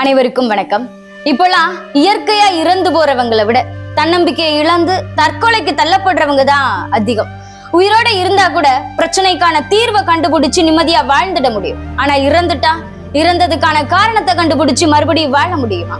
அனைவருக்கும் வணக்கம். இப்பெல்லாம் இயற்கையா இறந்து போறவங்களை விட தன்னம்பிக்கையை இழந்து தற்கொலைக்கு தள்ளப்படுறவங்க தான் அதிகம். உயிரோட இருந்தா கூட பிரச்சனைக்கான தீர்வை கண்டுபிடிச்சு நிம்மதியா வாழ்ந்துட முடியும். ஆனா இறந்துட்டா இறந்ததுக்கான காரணத்தை கண்டுபிடிச்சு மறுபடியும் வாழ முடியுமா?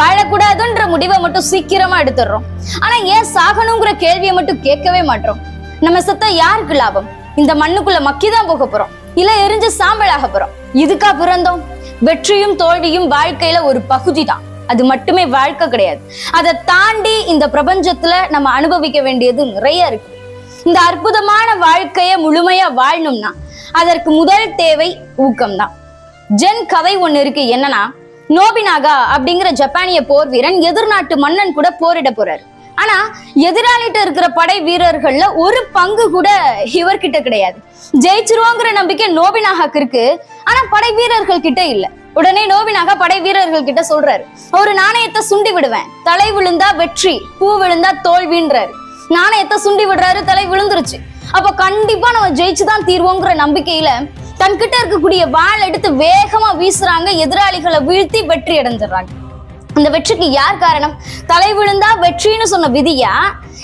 வாழக்கூடாதுன்ற முடிவை மட்டும் சீக்கிரமா எடுத்துடுறோம். ஆனா ஏன் சாகணுங்கிற கேள்வியை மட்டும் கேட்கவே மாட்டோம். நம்ம சத்த யாருக்கு லாபம்? இந்த மண்ணுக்குள்ள மக்கிதான் போக போறோம். இல்ல எரிஞ்சு சாம்பலாக போறோம். இதுக்கா பிறந்தோம்? வெற்றியும் தோல்வியும் வாழ்க்கையில ஒரு பகுதி தான் அது மட்டுமே வாழ்க்கை கிடையாது. அதை தாண்டி இந்த பிரபஞ்சத்துல நம்ம அனுபவிக்க வேண்டியது நிறைய இருக்கு. இந்த அற்புதமான வாழ்க்கைய முழுமையா வாழணும்னா அதற்கு முதல் தேவை ஊக்கம்தான். ஜென் கதை ஒண்ணு இருக்கு. என்னன்னா நோபினாகா அப்படிங்கிற ஜப்பானிய போர் வீரன் எதிர்நாட்டு மன்னன் கூட போரிட போறாரு. ஆனா எதிராளிகிட்ட இருக்கிற படை வீரர்கள்ல ஒரு பங்கு கூட இவர்கிட்ட கிடையாது. ஜெயிச்சிருவோங்கிற நம்பிக்கை நோபினாகாக்கு இருக்கு ஆனா படை வீரர்கள் கிட்ட இல்ல. உடனே நோபினாகா படை வீரர்கள் கிட்ட சொல்றாரு ஒரு நாணயத்தை சுண்டி விடுவேன். தலை விழுந்தா வெற்றி பூ விழுந்தா தோல்வின்றாரு. நாணயத்தை சுண்டி விடுறாரு தலை விழுந்துருச்சு. அப்ப கண்டிப்பா நம்ம ஜெயிச்சுதான் தீர்வோங்கிற நம்பிக்கையில தன்கிட்ட இருக்கக்கூடிய வாள் எடுத்து வேகமா வீசுறாங்க எதிராளிகளை வீழ்த்தி வெற்றி அடைஞ்சிடுறாங்க. அந்த வெற்றிக்கு யார் காரணம்? தலை விழுந்தா வெற்றின்னு சொன்ன விதியா?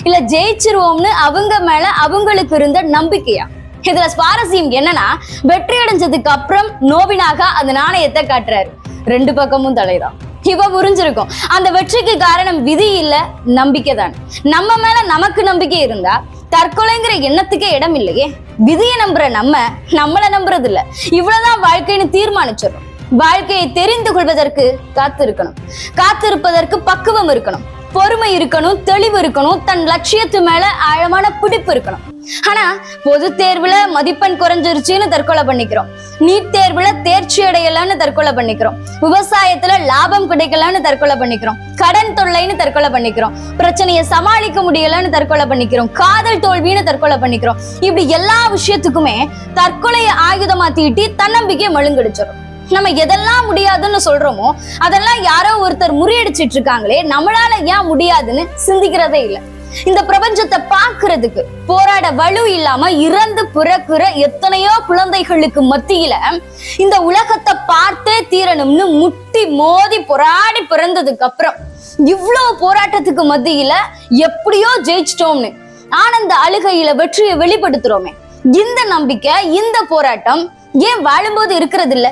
இல்ல ஜெயிச்சிருவோம்னு அவங்க மேல அவங்களுக்கு இருந்த நம்பிக்கையா? இதுல சுவாரஸ்யம் என்னன்னா வெற்றி அடைஞ்சதுக்கு அப்புறம் நோவினாக அந்த நாணயத்தை காட்டுறாரு. ரெண்டு பக்கமும் தலைதான். இவ புரிஞ்சிருக்கும். அந்த வெற்றிக்கு காரணம் விதி இல்ல நம்பிக்கை தான். நம்ம மேல நமக்கு நம்பிக்கை இருந்தா தற்கொலைங்கிற எண்ணத்துக்கே இடம் இல்லையே விதியை நம்புற நம்ம நம்மளை நம்புறது இல்ல இவ்வளவுதான் வாழ்க்கைன்னு தீர்மானிச்சிடறோம். வாழ்க்கையை தெரிந்து கொள்வதற்கு காத்திருக்கணும். காத்திருப்பதற்கு பக்குவம் இருக்கணும். பொறுமை இருக்கணும் தெளிவு இருக்கணும் தன் லட்சியத்து மேல ஆழமான பிடிப்பு இருக்கணும். ஆனா பொது தேர்வுல மதிப்பெண் குறைஞ்சிருச்சுன்னு தற்கொலை பண்ணிக்கிறோம். நீட் தேர்வுல தேர்ச்சி அடையலன்னு தற்கொலை பண்ணிக்கிறோம். விவசாயத்துல லாபம் கிடைக்கலன்னு தற்கொலை பண்ணிக்கிறோம். கடன் தொல்லைன்னு தற்கொலை பண்ணிக்கிறோம். பிரச்சனையை சமாளிக்க முடியலன்னு தற்கொலை பண்ணிக்கிறோம். காதல் தோல்வின்னு தற்கொலை பண்ணிக்கிறோம். இப்படி எல்லா விஷயத்துக்குமே தற்கொலையை ஆயுதமா தீட்டி தன்னம்பிக்கையை மழுங்கடிச்சிடும். நம்ம எதெல்லாம் முடியாதுன்னு சொல்றோமோ அதெல்லாம் யாரோ ஒருத்தர் முறியடிச்சிட்டு இருக்காங்களே நம்மளால ஏன் முடியாதுன்னு சிந்திக்கிறதே இல்லை. இந்த பிரபஞ்சத்தை பாக்குறதுக்கு போராட வலு இல்லாம இறந்து பிறக்குற எத்தனையோ குழந்தைகளுக்கு மத்தியில இந்த உலகத்தை பார்த்தே தீரணும்னு முட்டி மோதி போராடி பிறந்ததுக்கு அப்புறம் இவ்வளவு போராட்டத்துக்கு மத்தியில எப்படியோ ஜெயிச்சிட்டோம்னு ஆனந்த அழுகையில வெற்றியை வெளிப்படுத்துறோமே. இந்த நம்பிக்கை இந்த போராட்டம் ஏன் வாழும்போது இருக்கிறது இல்லை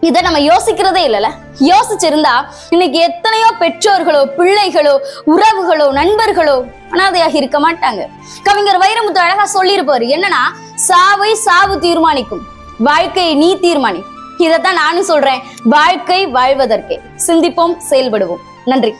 இதை நம்ம யோசிக்கிறதே இல்லைல்ல? யோசிச்சிருந்தா இன்னைக்கு எத்தனையோ பெற்றோர்களோ பிள்ளைகளோ உறவுகளோ நண்பர்களோ அனாதையாக இருக்க மாட்டாங்க. கவிஞர் வைரமுத்து அழகா சொல்லியிருப்பாரு என்னன்னா சாவை சாவு தீர்மானிக்கும் வாழ்க்கையை நீ தீர்மானி. இதைத்தான் நானும் சொல்றேன் வாழ்க்கை வாழ்வதற்கே. சிந்திப்போம் செயல்படுவோம். நன்றி.